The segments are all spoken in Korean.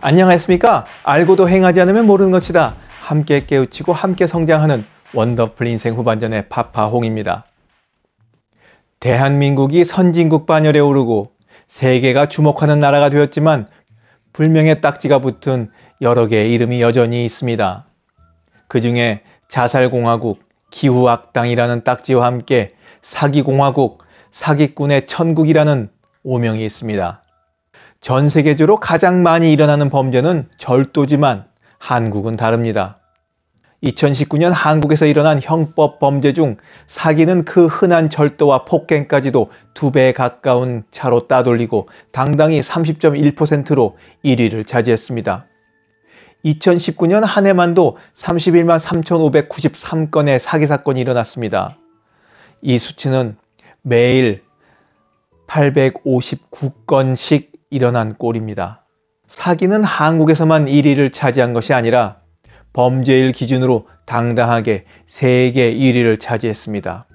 안녕하십니까? 알고도 행하지 않으면 모르는 것이다. 함께 깨우치고 함께 성장하는 원더풀 인생 후반전의 파파홍입니다. 대한민국이 선진국 반열에 오르고 세계가 주목하는 나라가 되었지만 불명의 딱지가 붙은 여러 개의 이름이 여전히 있습니다. 그 중에 자살공화국, 기후악당이라는 딱지와 함께 사기공화국, 사기꾼의 천국이라는 오명이 있습니다. 전 세계적으로 가장 많이 일어나는 범죄는 절도지만 한국은 다릅니다. 2019년 한국에서 일어난 형법 범죄 중 사기는 그 흔한 절도와 폭행까지도 두 배 가까운 차로 따돌리고 당당히 30.1%로 1위를 차지했습니다. 2019년 한 해만도 31만 3,593건의 사기 사건이 일어났습니다. 이 수치는 매일 859건씩 일어난 꼴입니다. 사기는 한국에서만 1위를 차지한 것이 아니라 범죄일 기준으로 당당하게 세계 1위를 차지했습니다.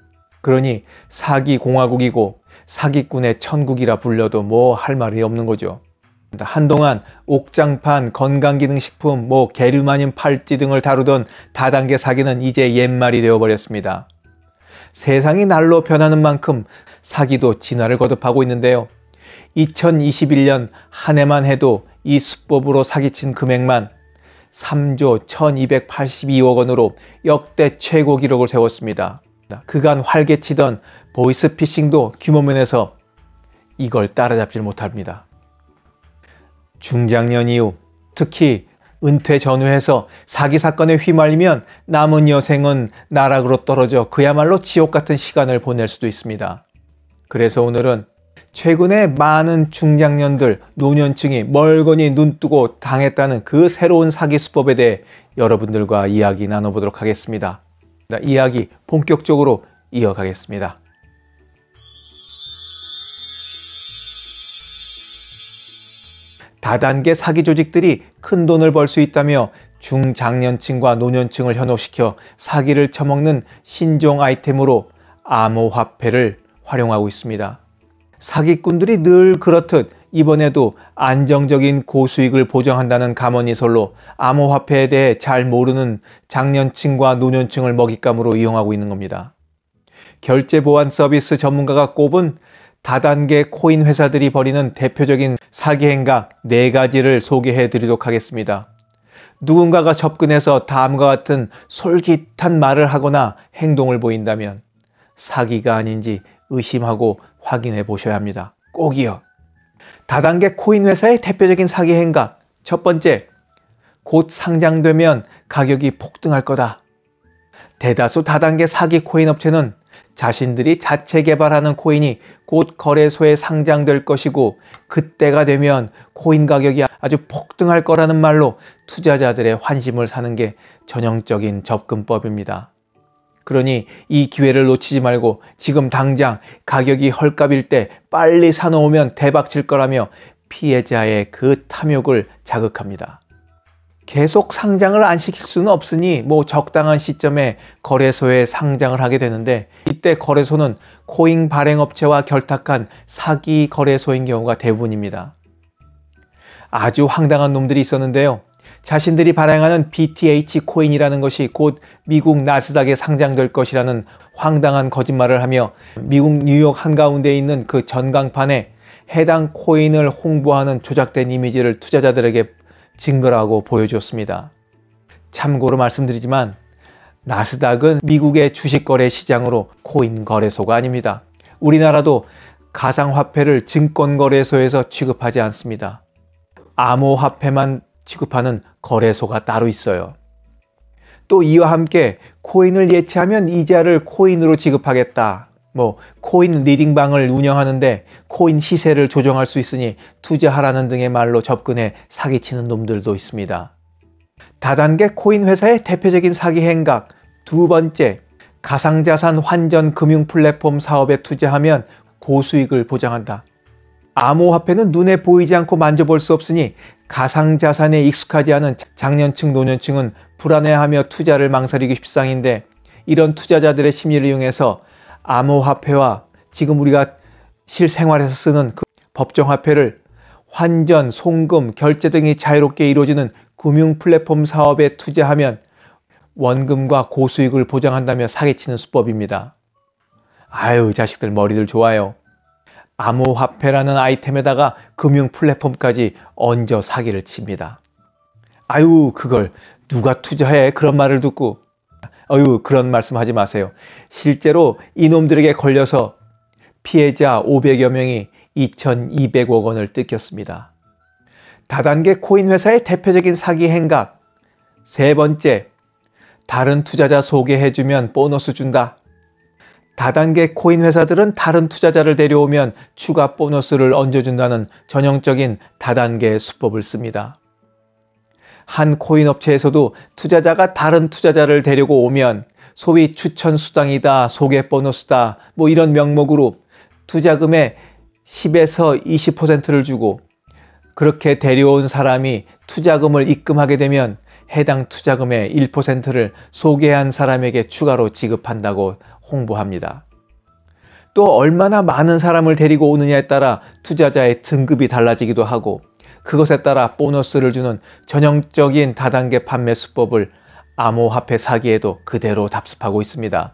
그러니 사기 공화국이고 사기꾼의 천국이라 불려도 뭐 할 말이 없는 거죠. 한동안 옥장판, 건강기능식품, 뭐 게르마늄 팔찌 등을 다루던 다단계 사기는 이제 옛말이 되어버렸습니다. 세상이 날로 변하는 만큼 사기도 진화를 거듭하고 있는데요. 2021년 한 해만 해도 이 수법으로 사기친 금액만 3조 1282억 원으로 역대 최고 기록을 세웠습니다. 그간 활개치던 보이스피싱도 규모면에서 이걸 따라잡질 못합니다. 중장년 이후 특히 은퇴 전후해서 사기 사건에 휘말리면 남은 여생은 나락으로 떨어져 그야말로 지옥 같은 시간을 보낼 수도 있습니다. 그래서 오늘은 최근에 많은 중장년들, 노년층이 멀거니 눈뜨고 당했다는 그 새로운 사기 수법에 대해 여러분들과 이야기 나눠보도록 하겠습니다. 이야기 본격적으로 이어가겠습니다. 다단계 사기 조직들이 큰 돈을 벌 수 있다며 중장년층과 노년층을 현혹시켜 사기를 처먹는 신종 아이템으로 암호화폐를 활용하고 있습니다. 사기꾼들이 늘 그렇듯 이번에도 안정적인 고수익을 보장한다는 가머니설로 암호화폐에 대해 잘 모르는 장년층과 노년층을 먹잇감으로 이용하고 있는 겁니다. 결제 보안 서비스 전문가가 꼽은 다단계 코인 회사들이 벌이는 대표적인 사기 행각 4가지를 소개해 드리도록 하겠습니다. 누군가가 접근해서 다음과 같은 솔깃한 말을 하거나 행동을 보인다면 사기가 아닌지 의심하고 확인해 보셔야 합니다. 꼭이요. 다단계 코인 회사의 대표적인 사기 행각. 첫 번째, 곧 상장되면 가격이 폭등할 거다. 대다수 다단계 사기 코인 업체는 자신들이 자체 개발하는 코인이 곧 거래소에 상장될 것이고 그때가 되면 코인 가격이 아주 폭등할 거라는 말로 투자자들의 환심을 사는 게 전형적인 접근법입니다. 그러니 이 기회를 놓치지 말고 지금 당장 가격이 헐값일 때 빨리 사놓으면 대박 칠 거라며 피해자의 그 탐욕을 자극합니다. 계속 상장을 안 시킬 수는 없으니 뭐 적당한 시점에 거래소에 상장을 하게 되는데 이때 거래소는 코인 발행업체와 결탁한 사기 거래소인 경우가 대부분입니다. 아주 황당한 놈들이 있었는데요. 자신들이 발행하는 BTH 코인이라는 것이 곧 미국 나스닥에 상장될 것이라는 황당한 거짓말을 하며 미국 뉴욕 한가운데 있는 그 전광판에 해당 코인을 홍보하는 조작된 이미지를 투자자들에게 증거라고 보여주었습니다. 참고로 말씀드리지만 나스닥은 미국의 주식거래 시장으로 코인 거래소가 아닙니다. 우리나라도 가상화폐를 증권거래소에서 취급하지 않습니다. 암호화폐만 취급하는 거래소가 따로 있어요. 또 이와 함께 코인을 예치하면 이자를 코인으로 지급하겠다. 뭐 코인 리딩방을 운영하는데 코인 시세를 조정할 수 있으니 투자하라는 등의 말로 접근해 사기치는 놈들도 있습니다. 다단계 코인 회사의 대표적인 사기 행각 두 번째 가상자산 환전 금융 플랫폼 사업에 투자하면 고수익을 보장한다. 암호화폐는 눈에 보이지 않고 만져볼 수 없으니 가상자산에 익숙하지 않은 장년층, 노년층은 불안해하며 투자를 망설이기 십상인데 이런 투자자들의 심리를 이용해서 암호화폐와 지금 우리가 실생활에서 쓰는 그 법정화폐를 환전, 송금, 결제 등이 자유롭게 이루어지는 금융 플랫폼 사업에 투자하면 원금과 고수익을 보장한다며 사기치는 수법입니다. 아유, 자식들 머리들 좋아요. 암호화폐라는 아이템에다가 금융 플랫폼까지 얹어 사기를 칩니다. 아유, 그걸 누가 투자해? 그런 말을 듣고. 아유, 그런 말씀 하지 마세요. 실제로 이놈들에게 걸려서 피해자 500여 명이 2,200억 원을 뜯겼습니다. 다단계 코인 회사의 대표적인 사기 행각. 세 번째, 다른 투자자 소개해주면 보너스 준다. 다단계 코인 회사들은 다른 투자자를 데려오면 추가 보너스를 얹어준다는 전형적인 다단계 수법을 씁니다. 한 코인 업체에서도 투자자가 다른 투자자를 데리고 오면 소위 추천 수당이다, 소개 보너스다, 뭐 이런 명목으로 투자금의 10에서 20%를 주고 그렇게 데려온 사람이 투자금을 입금하게 되면 해당 투자금의 1%를 소개한 사람에게 추가로 지급한다고 홍보합니다. 또 얼마나 많은 사람을 데리고 오느냐에 따라 투자자의 등급이 달라지기도 하고 그것에 따라 보너스를 주는 전형적인 다단계 판매 수법을 암호화폐 사기에도 그대로 답습하고 있습니다.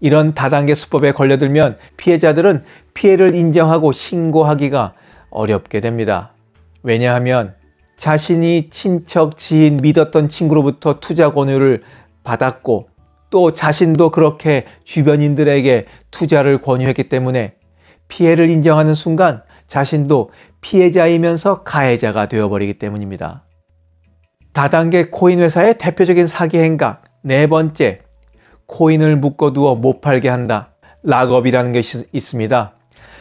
이런 다단계 수법에 걸려들면 피해자들은 피해를 인정하고 신고하기가 어렵게 됩니다. 왜냐하면 자신이 친척, 지인, 믿었던 친구로부터 투자 권유를 받았고 또 자신도 그렇게 주변인들에게 투자를 권유했기 때문에 피해를 인정하는 순간 자신도 피해자이면서 가해자가 되어버리기 때문입니다. 다단계 코인 회사의 대표적인 사기 행각 네 번째, 코인을 묶어두어 못 팔게 한다. 락업이라는 것이 있습니다.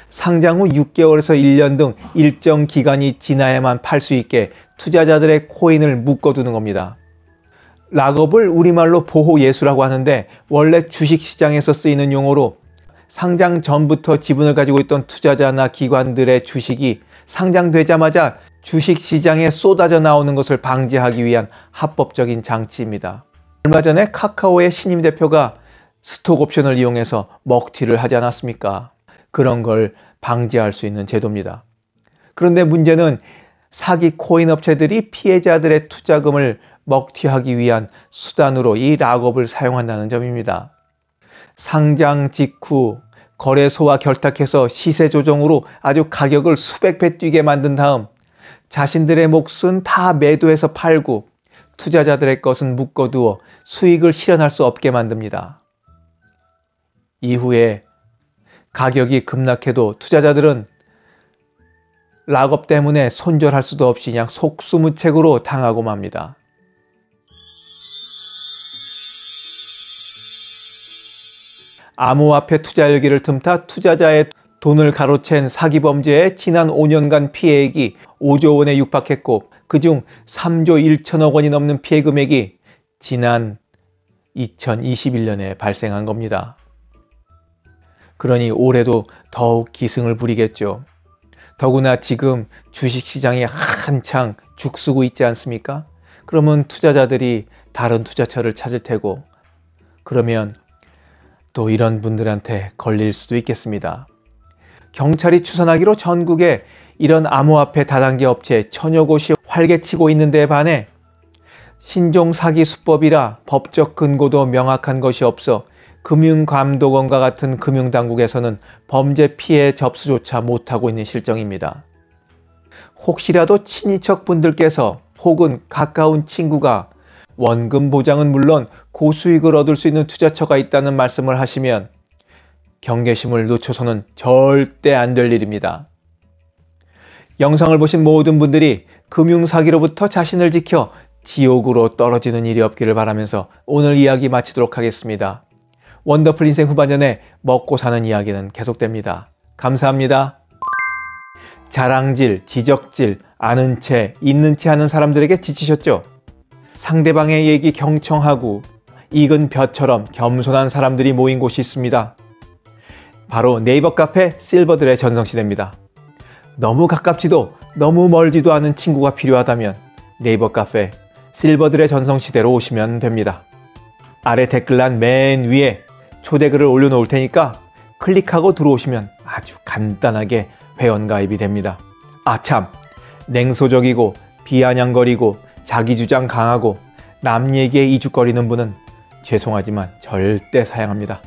상장 후 6개월에서 1년 등 일정 기간이 지나야만 팔 수 있게 투자자들의 코인을 묶어두는 겁니다. 락업을 우리말로 보호 예수라고 하는데 원래 주식시장에서 쓰이는 용어로 상장 전부터 지분을 가지고 있던 투자자나 기관들의 주식이 상장되자마자 주식시장에 쏟아져 나오는 것을 방지하기 위한 합법적인 장치입니다. 얼마 전에 카카오의 신임 대표가 스톡 옵션을 이용해서 먹튀를 하지 않았습니까? 그런 걸 방지할 수 있는 제도입니다. 그런데 문제는 사기 코인 업체들이 피해자들의 투자금을 먹튀하기 위한 수단으로 이 락업을 사용한다는 점입니다. 상장 직후 거래소와 결탁해서 시세 조정으로 아주 가격을 수백 배 뛰게 만든 다음 자신들의 몫은 다 매도해서 팔고 투자자들의 것은 묶어두어 수익을 실현할 수 없게 만듭니다. 이후에 가격이 급락해도 투자자들은 락업 때문에 손절할 수도 없이 그냥 속수무책으로 당하고 맙니다. 암호화폐 투자 열기를 틈타 투자자의 돈을 가로챈 사기 범죄의 지난 5년간 피해액이 5조 원에 육박했고 그중 3조 1천억 원이 넘는 피해 금액이 지난 2021년에 발생한 겁니다. 그러니 올해도 더욱 기승을 부리겠죠. 더구나 지금 주식시장이 한창 죽쓰고 있지 않습니까? 그러면 투자자들이 다른 투자처를 찾을 테고 그러면 또 이런 분들한테 걸릴 수도 있겠습니다. 경찰이 추산하기로 전국에 이런 암호화폐 다단계 업체 천여 곳이 활개치고 있는 데 반해 신종 사기 수법이라 법적 근거도 명확한 것이 없어 금융감독원과 같은 금융당국에서는 범죄 피해 접수조차 못하고 있는 실정입니다. 혹시라도 친인척 분들께서 혹은 가까운 친구가 원금 보장은 물론 고수익을 얻을 수 있는 투자처가 있다는 말씀을 하시면 경계심을 놓쳐서는 절대 안 될 일입니다. 영상을 보신 모든 분들이 금융 사기로부터 자신을 지켜 지옥으로 떨어지는 일이 없기를 바라면서 오늘 이야기 마치도록 하겠습니다. 원더풀 인생 후반전에 먹고 사는 이야기는 계속됩니다. 감사합니다. 자랑질, 지적질, 아는 채, 있는 채 하는 사람들에게 지치셨죠? 상대방의 얘기 경청하고 익은 벼처럼 겸손한 사람들이 모인 곳이 있습니다. 바로 네이버 카페 실버들의 전성시대입니다. 너무 가깝지도 너무 멀지도 않은 친구가 필요하다면 네이버 카페 실버들의 전성시대로 오시면 됩니다. 아래 댓글란 맨 위에 초대글을 올려놓을 테니까 클릭하고 들어오시면 아주 간단하게 회원가입이 됩니다. 아참! 냉소적이고 비아냥거리고 자기 주장 강하고 남 얘기에 이죽거리는 분은 죄송하지만 절대 사양합니다.